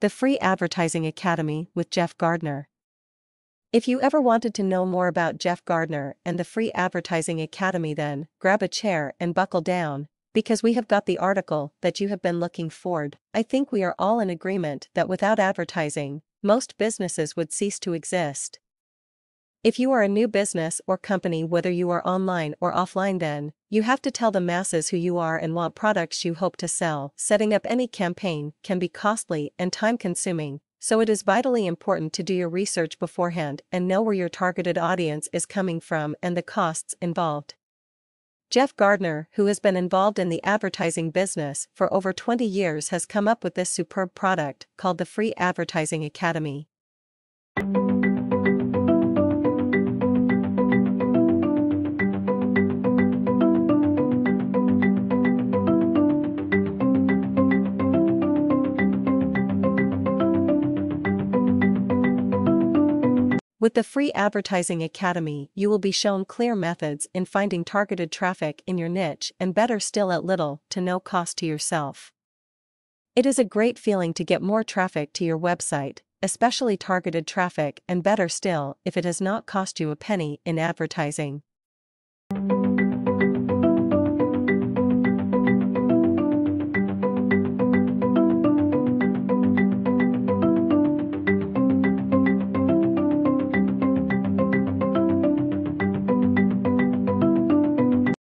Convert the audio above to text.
The Free Advertising Academy with Jeff Gardner. If you ever wanted to know more about Jeff Gardner and the Free Advertising Academy, then grab a chair and buckle down, because we have got the article that you have been looking for. I think we are all in agreement that without advertising, most businesses would cease to exist. If you are a new business or company, whether you are online or offline, then you have to tell the masses who you are and what products you hope to sell. Setting up any campaign can be costly and time consuming, so it is vitally important to do your research beforehand and know where your targeted audience is coming from and the costs involved. Jeff Gardner, who has been involved in the advertising business for over 20 years, has come up with this superb product called the Free Advertising Academy. With the free Advertising Academy, you will be shown clear methods in finding targeted traffic in your niche and better still at little to no cost to yourself. It is a great feeling to get more traffic to your website, especially targeted traffic, and better still if it has not cost you a penny in advertising.